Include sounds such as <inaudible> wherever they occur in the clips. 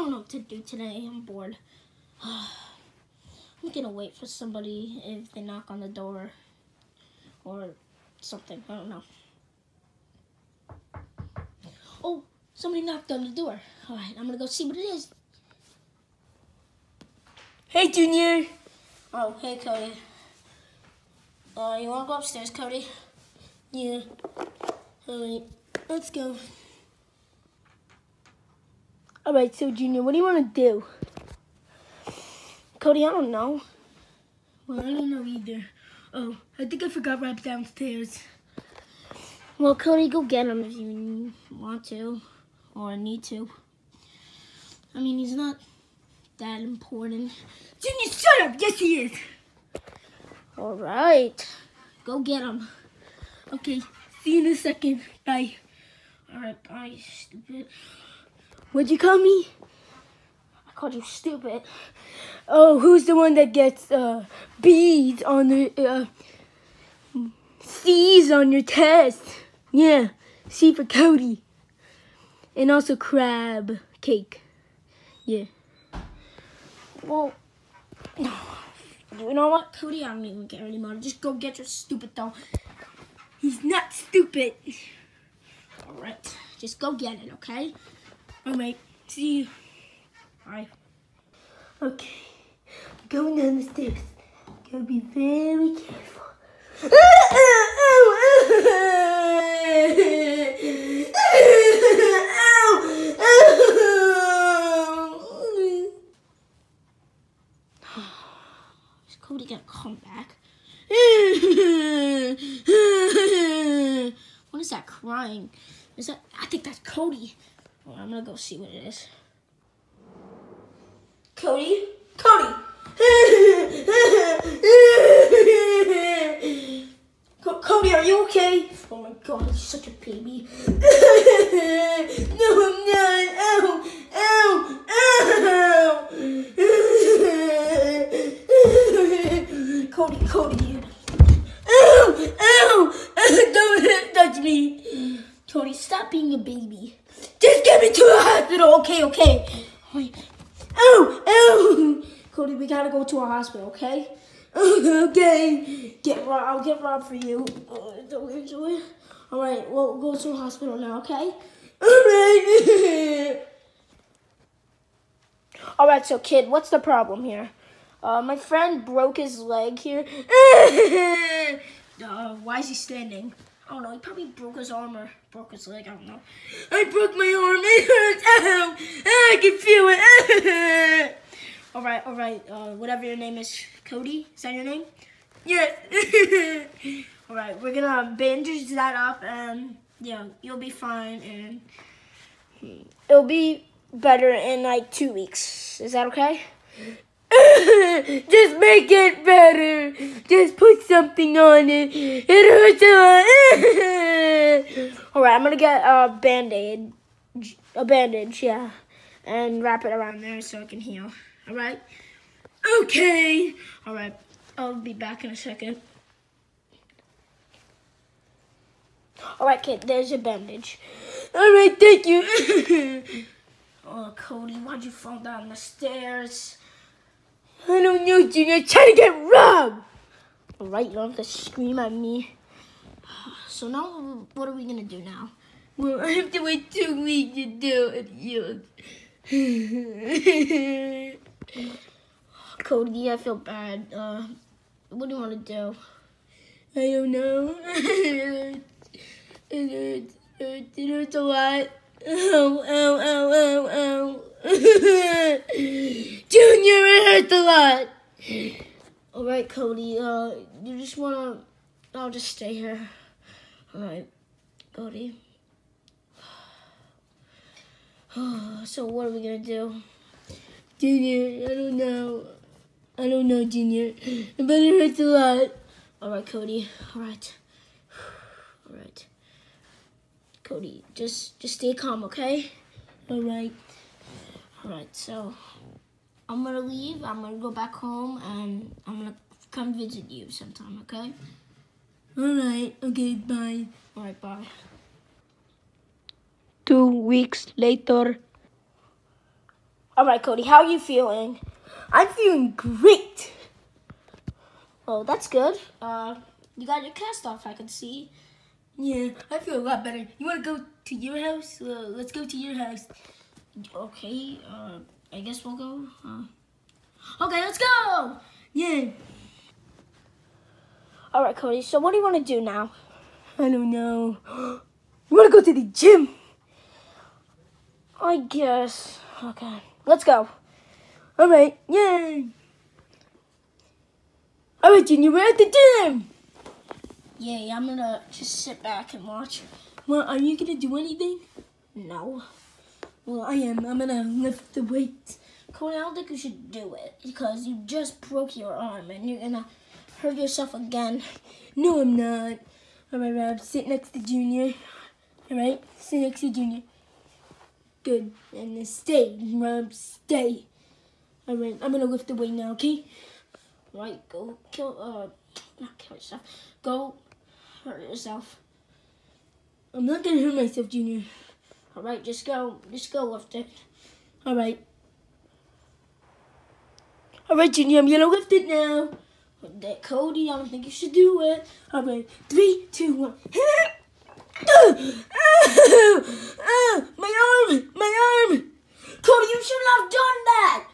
don't know what to do today. I'm bored. <sighs> I'm gonna wait for somebody if they knock on the door or something. I don't know. Oh, somebody knocked on the door. All right, I'm gonna go see what it is. Hey, Junior. Oh, hey, Cody. Uh, you wanna go upstairs, Cody? Yeah. All right, let's go. All right, so Junior, what do you want to do? Cody, I don't know. Well, I don't know either. Oh, I think I forgot right downstairs. Well, Cody, go get him if you want to or need to. I mean, he's not that important. Junior, shut up! Yes, he is. All right, go get him. Okay, see you in a second. Bye. All right, bye, stupid. What'd you call me? I called you stupid. Oh, who's the one that gets uh, B's on the uh, C's on your test? Yeah, C for Cody. And also crab cake. Yeah. Well, no. you know what, Cody? I don't even care anymore. Just go get your stupid doll. He's not stupid. All right, just go get it, okay? All right, see you. Bye. Okay, going down the stairs. Gotta be very careful. Is Cody gonna come back? what is that crying? Is that? I think that's Cody. Well, I'm gonna go see what it is. Cody? Cody! Cody, are you okay? Oh my god, he's such a baby. no, I'm not. Ow! Ow! Ow! Cody, Cody. Ow! Ow! Don't touch me. Cody, stop being a baby. To the hospital, okay, okay. Ow! Ow! Cody, we gotta go to a hospital, okay? <laughs> okay. Get Rob. I'll get Rob for you. Don't it. All right. Well, go to a hospital now, okay? All right. <laughs> All right. So, kid, what's the problem here? Uh, my friend broke his leg here. <laughs> uh, why is he standing? I don't know. He probably broke his arm or broke his leg. I don't know. I broke my arm. It hurts. Ow! I can feel it. all right, all right. Uh, whatever your name is, Cody. Is that your name? Yes. <laughs> all right. We're gonna bandage that up, and yeah, you'll be fine, and it'll be better in like two weeks. Is that okay? <laughs> Just make it better. Just put something on it. It hurts a lot. <laughs> All right, I'm gonna get a band-aid, a bandage, yeah, and wrap it around there so it can heal. All right. Okay. All right. I'll be back in a second. All right, kid. There's your bandage. All right. Thank you. <laughs> oh, Cody, why'd you fall down the stairs? I don't know, Junior. Trying to get robbed. All right, you don't have to scream at me. So now, what are we gonna do now? Well, I <laughs> have to wait two weeks to do it. <laughs> Cody, I feel bad. Uh, what do you want to do? I don't know. <laughs> it hurts. It hurts. It hurts a lot. Ow, ow, ow, ow, ow. <laughs> Junior, it hurts a lot. All right, Cody. Uh, you just wanna? I'll just stay here. All right, Cody. <sighs> so what are we gonna do? Junior, I don't know. I don't know, Junior. But it hurts a lot. All right, Cody. All right. <sighs> All right. Cody, just just stay calm, okay? All right. All right. So I'm gonna leave. I'm gonna go back home, and I'm gonna come visit you sometime, okay? All right. Okay. Bye. All right. Bye. Two weeks later. All right, Cody, how are you feeling? I'm feeling great. Oh, that's good. Uh, you got your cast off, I can see. Yeah, I feel a lot better. You want to go to your house? Uh, let's go to your house. Okay, uh, I guess we'll go. Uh, okay, let's go! Yeah. All right, Cody, so what do you want to do now? I don't know. You want to go to the gym? I guess. Okay, let's go. All right, yay! All right, Junior, we're at the gym. Yay, I'm gonna just sit back and watch. Well, are you gonna do anything? No. Well, I am. I'm gonna lift the weights. Cody, I don't think you should do it because you just broke your arm and you're gonna hurt yourself again. No, I'm not. All right, Rob, sit next to Junior. All right, sit next to Junior. Good. And then stay, Rob, stay. All right, I'm gonna lift the weight now, okay? All right, go kill, uh, not kill yourself. Go hurt yourself. I'm not gonna hurt myself, Junior. All right, just go, just go lift it. All right. All right, Junior, I'm gonna lift it now. That Cody, I don't think you should do it. All right, three, two, one. <laughs> my arm, my arm. Cody, you should not have done that.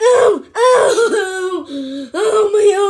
Oh, oh, oh, oh my arm.